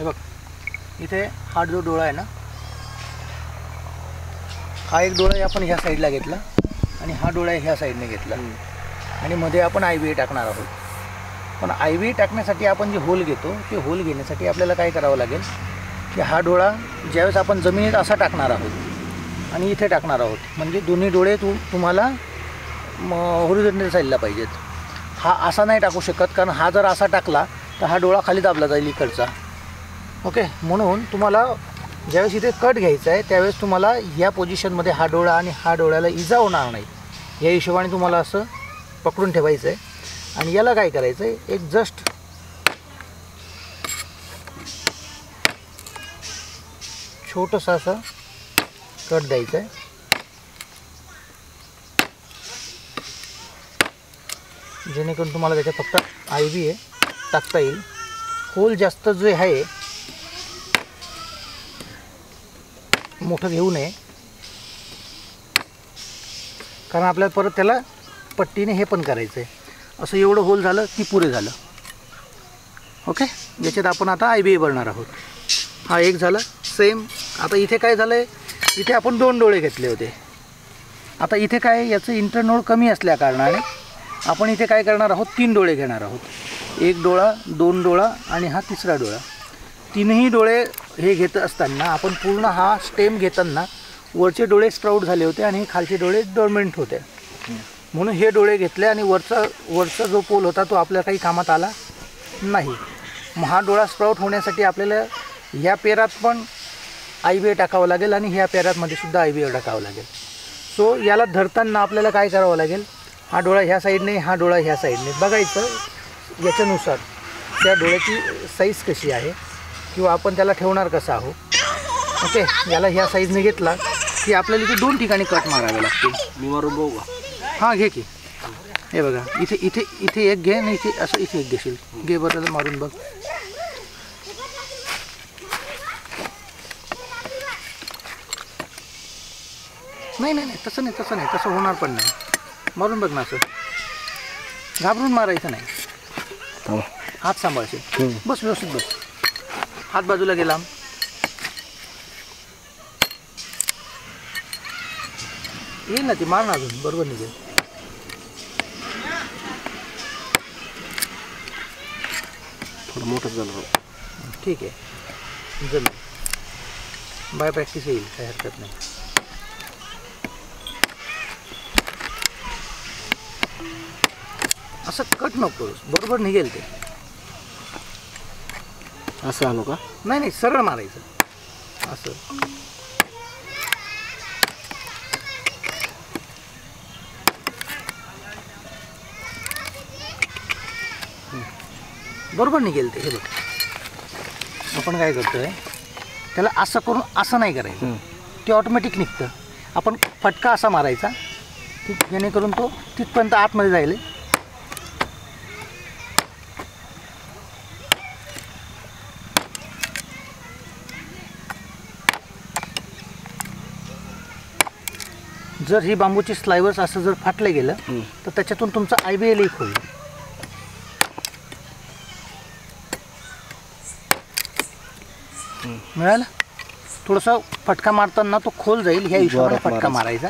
हे बघ. इथे हा जो डोळा आहे ना हा एक डोळा आपण ह्या साईडला घेतला आणि हा डोळा ह्या साईडने घेतला. आणि मध्ये आपण आय बी टाकणार आहोत. पण आय बी टाकण्यासाठी आपण जे होल घेतो ते होल घेण्यासाठी आपल्याला काय करावं लागेल? की हा डोळा ज्यावेळेस आपण जमिनीत असा टाकणार आहोत आणि इथे टाकणार आहोत. म्हणजे दोन्ही डोळे तू तुम्हाला होरिझोंटल साईडला पाहिजेत. हा असा नाही टाकू शकत कारण हा जर असा टाकला तर हा डोळा खाली दाबला जाईल इकडचा. ओके म्हणून तुम्हाला ज्यावेळेस इथे कट घ्यायचा आहे त्यावेळेस तुम्हाला या पोझिशनमध्ये हा डोळा आणि हा डोळ्याला इजा होणार नाही. या हिशोबाने तुम्हाला असं पकडून ठेवायचं आहे. आणि याला काय करायचं आहे? एक जस्ट छोटंसं असं कट द्यायचं आहे. जेणेकरून तुम्हाला त्याच्यात फक्त आय बी आहे टाकता येईल. होल जास्त जे आहे मोठं घेऊ नये. कारण आपल्याला परत त्याला पट्टीने हे पण करायचं आहे असं एवढं होल झालं की पुरे झालं. ओके याच्यात आपण आता आय बी ए भरणार आहोत. हा एक झाला. सेम आता इथे काय झालं आहे इथे आपण दोन डोळे घेतले होते. आता इथे काय याचं इंटरनोड कमी असल्या कारणाने आपण इथे काय करणार आहोत? तीन डोळे घेणार आहोत. एक डोळा दोन डोळा आणि हा तिसरा डोळा. तीनही डोळे हे घेत असताना आपण पूर्ण हा स्टेम घेताना वरचे डोळे स्प्राऊट झाले होते आणि खालचे डोळे डोरमेंट होते. म्हणून हे डोळे घेतले आणि वरचा वरचा जो पोल होता तो आपल्या काही कामात आला नाही. मग हा डोळा स्प्राऊट होण्यासाठी आपल्याला ह्या पेरात पण आय बी ए टाकावं लागेल आणि ह्या पेरातमध्ये सुद्धा आय बी ए टाकावं लागेल. सो याला धरताना आपल्याला काय करावं लागेल? हा डोळा ह्या साईडने हा डोळा ह्या साईडने. बघायचं याच्यानुसार त्या डोळ्याची साईज कशी आहे. किंवा आपण त्याला ठेवणार कसं आहोत ओके याला ह्या साईजने घेतला की आपल्याला इथे दोन ठिकाणी कट मारावे लागतील. मी मारून बघू हां घे की. हे बघा इथे इथे इथे एक घे आणि इथे असं इथे एक घेशील. घे बरं मारून बघ. नाही नाही नाही तसं नाही तसं नाही तसं होणार पण नाही. मारून बघ ना असं. घाबरून मारायचं नाही. हात सांभाळशील. बस व्यवस्थित बस. हात बाजूला गेला येईल ना ती मार ना अजून. बरोबर निघेल. थोडं मोठंच झालं ठीक आहे. जमेल. बाय प्रॅक्टिस येईल काही हरकत नाही. असं कट नको बरोबर निघेल ते. असं आलो का? नाही नाही सरळ मारायचं. असं. बरोबर निघेल ते हे बघ. आपण काय करतोय त्याला असं करून असं नाही करायचं. ते ऑटोमॅटिक निघतं. आपण फटका असा मारायचा की जेणेकरून तो तिथपर्यंत आतमध्ये जाईल. जर ही बांबूची स्लायवर्स असं जर फाटलं गेलं. तर त्याच्यातून तुमचं आय बी ए लीक होईल. मिळालं? थोडंसं फटका मारताना तो खोल जाईल ह्या हिशोबाने फटका मारायचा.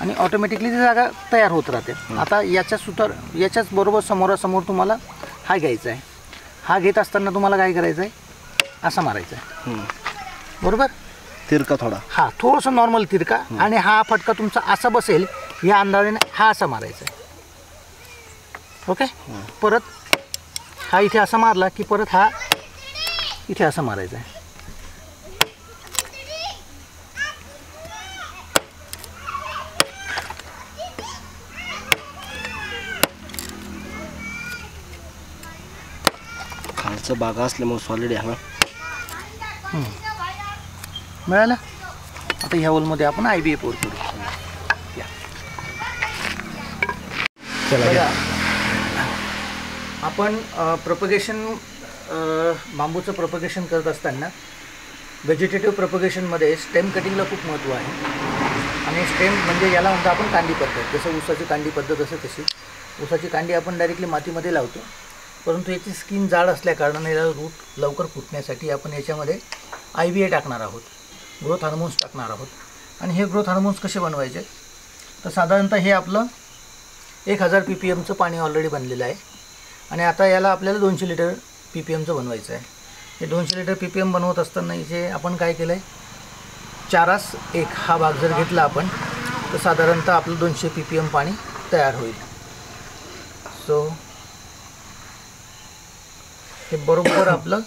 आणि ऑटोमॅटिकली ती जागा तयार होत राहते. आता याच्या सुतर याच्याच बरोबर समोरासमोर तुम्हाला हा घ्यायचा आहे. हा घेत असताना तुम्हाला काय करायचं आहे? असा मारायचा आहे. बरोबर? तिरका थोडा. हा थोडंसं नॉर्मल तिरका आणि हा फटका तुमचा असा बसेल या अंदाजाने हा असा मारायचा ओके परत हा इथे असा मारला की परत हा इथे असा मारायचा आहे. खालचं बागा असल्यामुळे सॉलिड आहे ना मिळालं आता ह्या होलमध्ये आपण आय बी ए पोर करू. या. बघा, आपण प्रपोगेशन बांबूचं प्रपोगेशन करत असताना व्हेजिटेटिव्ह प्रपोगेशनमध्ये स्टेम कटिंगला खूप महत्त्व आहे. आणि स्टेम म्हणजे याला म्हणतो आपण कांडी पद्धत. जसं ऊसाची कांडी पद्धत असते तशी. ऊसाची कांडी आपण डायरेक्टली मातीमध्ये लावतो. परंतु याची स्किन जाड असल्याकारणाने याला रूट लवकर फुटण्यासाठी आपण याच्यामध्ये आय बी ए टाकणार आहोत. ग्रोथ हार्मोन्स टाकणार आहोत. आणि हे ग्रोथ हार्मोन्स कसे बनवायचे? तर साधारणतः हे आपलं एक हजार पी पी एमचं पाणी ऑलरेडी बनलेलं आहे. आणि आता याला आपल्याला दोनशे लिटर पी पी एमचं बनवायचं आहे. हे दोनशे लिटर पी पी एम बनवत असताना इथे आपण काय केलं आहे चारास एक हा भाग जर घेतला आपण तर साधारणतः आपलं दोनशे पी पी एम पाणी तयार होईल. सो हे बरोबर आपलं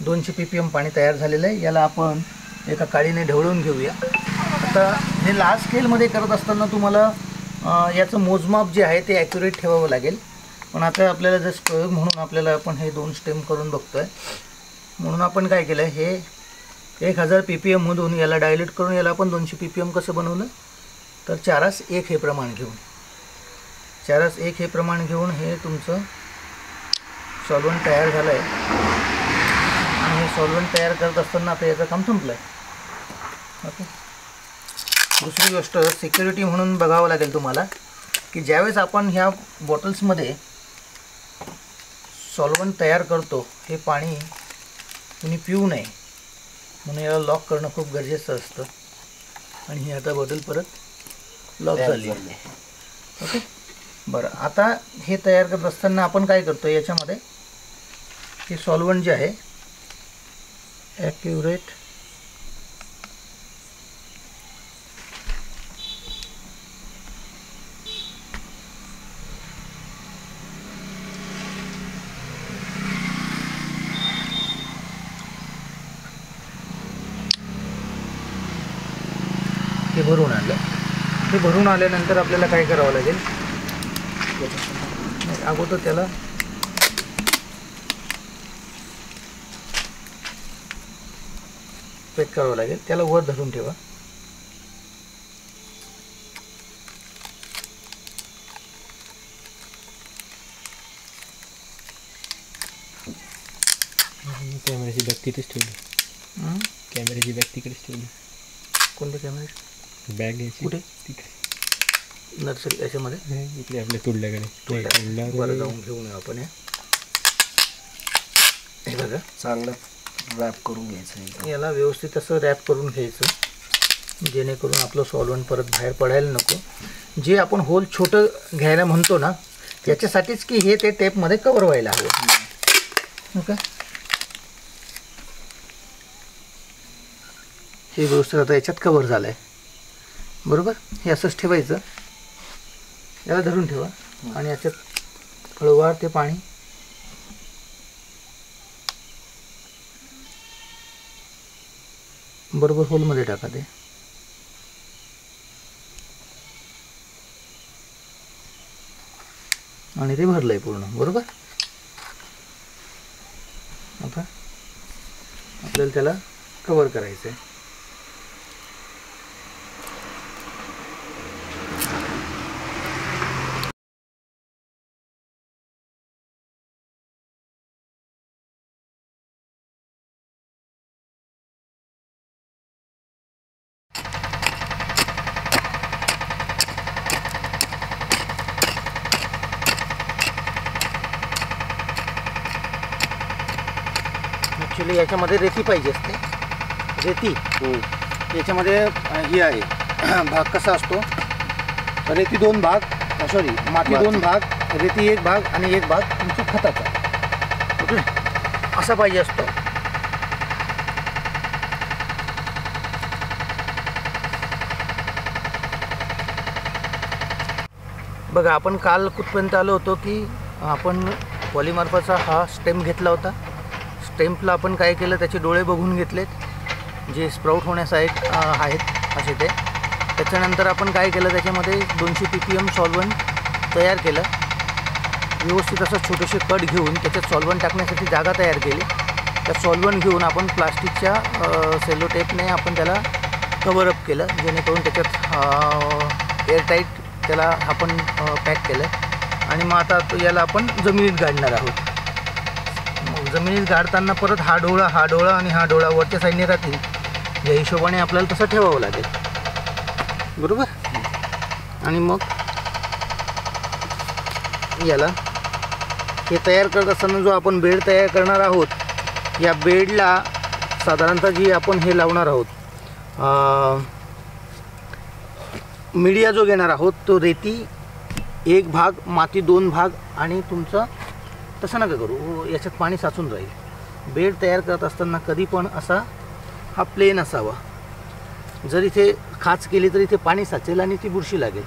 दोनशे पी पी एम पाणी तयार झालेलं आहे. याला आपण एका काळीने ढवळून घेऊया. आता हे लार्ज स्केलमध्ये करत असताना तुम्हाला याचं मोजमाप जे आहे ते ॲक्युरेट ठेवावं लागेल. पण आता आपल्याला जस्ट प्रयोग म्हणून आपल्याला आपण हे दोन स्टेम करून बघतो आहे म्हणून आपण काय केलं आहे हे एक हजार पी पी एममधून याला डायल्यूट करून याला आपण दोनशे पी पी एम कसं बनवलं? तर चारास एक हे प्रमाण घेऊन. चारास एक हे प्रमाण घेऊन हे तुमचं सॉल्वंट तयार झालं आहे आणि हे सॉल्वंट तयार करत असताना आता याचं काम संपलं आहे ओके. दुसरी गोष्ट सिक्युरिटी म्हणून बघावं लागेल तुम्हाला की ज्यावेळेस आपण ह्या बॉटल्समध्ये सॉल्वंट तयार करतो हे पाणी कुणी पिऊ नये. म्हणून याला लॉक करणं खूप गरजेचं असतं. आणि ही आता बॉटल परत लॉक झाली. ओके? बरं आता हे तयार करत असताना आपण काय करतो याच्यामध्ये हे सॉल्वंट जे आहे ॲक्युरेट भरून आणलं हे भरून आल्यानंतर आपल्याला काय करावं लागेल? अगोदर त्याला पॅक करावं लागेल. त्याला वर धरून ठेवा. कॅमेऱ्याची बॅग तिथेच ठेवली? कॅमेऱ्याची बॅग तिकडेच ठेवली. कोणत्या कॅमेरे बॅग घ्यायची कुठे? तिकडे. नर्सरी याच्यामध्ये? हे इकडे आपल्या तुडल्याकडे. बरं जाऊन घेऊन आपण हे. हे बघा. चांगलं रॅप करून घ्यायचं याला व्यवस्थित असं रॅप करून घ्यायचं जेणेकरून आपलं सॉल्वंट परत बाहेर पडायला नको. जे आपण होल छोटं घ्यायला म्हणतो ना याच्यासाठीच की हे ते टेपमध्ये कवर व्हायला हवं. ओके? हे व्यवस्थित आता याच्यात कवर झालं आहे बरोबर? हे असंच ठेवायचं. याला धरून ठेवा. आणि याच्यात हळूवार ते पाणी बरोबर होलमध्ये टाका ते. आणि ते भरलं आहे पूर्ण. बरोबर? आता आपल्याला त्याला कवर करायचं आहे ॲक्च्युली याच्यामध्ये रेती पाहिजे असते. रेती. याच्यामध्ये अ, ही आहे. भाग कसा असतो? रेती दोन भाग सॉरी माती माती. दोन भाग रेती एक भाग आणि एक भाग तुमचा खताचा. ओके? असा पाहिजे असतो. बघा आपण काल कुठपर्यंत आलो होतो की आपण पॉलिमार्फाचा हा स्टेम घेतला होता. स्टेम्पला आपण काय केलं त्याचे डोळे बघून घेतलेत. जे स्प्राऊट होण्यास आहेत असे ते. त्याच्यानंतर आपण काय केलं त्याच्यामध्ये दोनशे पी पी एम सॉल्वंट तयार केलं. व्यवस्थित असं छोटेसे कट घेऊन त्याच्यात सॉल्वंट टाकण्यासाठी जागा तयार केली. त्या सॉल्वंट घेऊन आपण प्लास्टिकच्या सेलो टेपने आपण त्याला कवरअप केलं जेणेकरून त्याच्यात एअरटाईट त्याला आपण पॅक केलं. आणि मग आता याला आपण जमिनीत गाडणार आहोत. जमिनीत गाडताना परत हा डोळा हा डोळा आणि हा डोळा वरच्या साईडने राहतील या हिशोबाने आपल्याला तसं ठेवावं लागेल. बरोबर? आणि मग? याला हे तयार करत असताना जो आपण बेड तयार करणार आहोत या बेडला साधारणतः जी आपण हे लावणार आहोत मीडिया जो घेणार आहोत तो रेती एक भाग माती दोन भाग आणि तुमचं तसं नका करू. याच्यात पाणी साचून राहील. बेड तयार करत असताना कधी पण असा हा प्लेन असावा. जर इथे खाच केली तर इथे पाणी साचेल आणि ती बुरशी लागेल.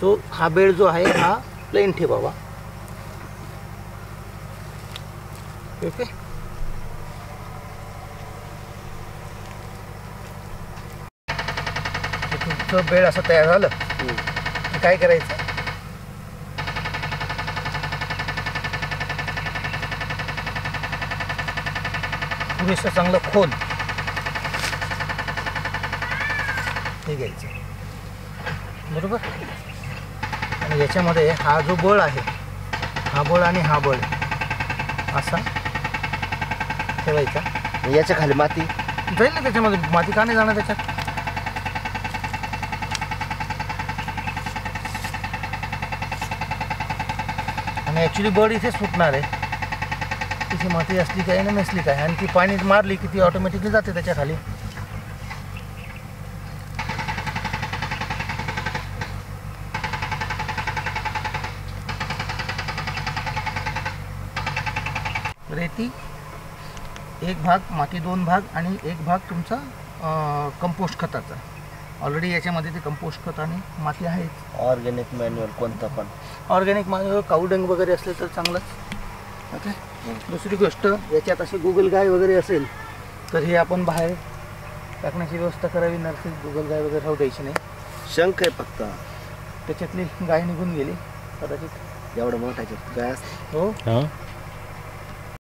सो हा बेड जो आहे हा प्लेन ठेवावा. ओके हे तुमचं बेड असं तयार झालं. काय करायचं? पुरेसं चांगलं खोल. हे घ्यायचं. बरोबर? आणि याच्यामध्ये हा जो बळ आहे हा बळ आणि हा बळ. असा. ठेवायचा. याच्या खाली माती? जाईल ना त्याच्यामध्ये. माती का नाही जाणार त्याच्यात? आणि ॲक्च्युली बर्ड इथे सुटणार आहे. तिथे माती असली काय आणि नसली काय? आणि ती पाणी मारली की ती ऑटोमॅटिकली जाते त्याच्याखाली रेती एक भाग माती दोन भाग आणि एक भाग तुमचा कंपोस्ट खताचा. ऑलरेडी याच्यामध्ये ते कंपोस्ट खत आणि माती आहेच. ऑर्गॅनिक मॅन्युअल कोणतं पण. ऑर्गॅनिक माझं कावडंग वगैरे असले तर चांगलंच. ओके दुसरी गोष्ट याच्यात अशी गुगल गाय वगैरे असेल तर हे आपण बाहेर टाकण्याची व्यवस्था करावी नर्सरी गुगल गाय वगैरे राहू द्यायची नाही. शंख आहे फक्त. त्याच्यातली गाय निघून गेली कदाचित. एवढं मोठा असतं. हो. हां.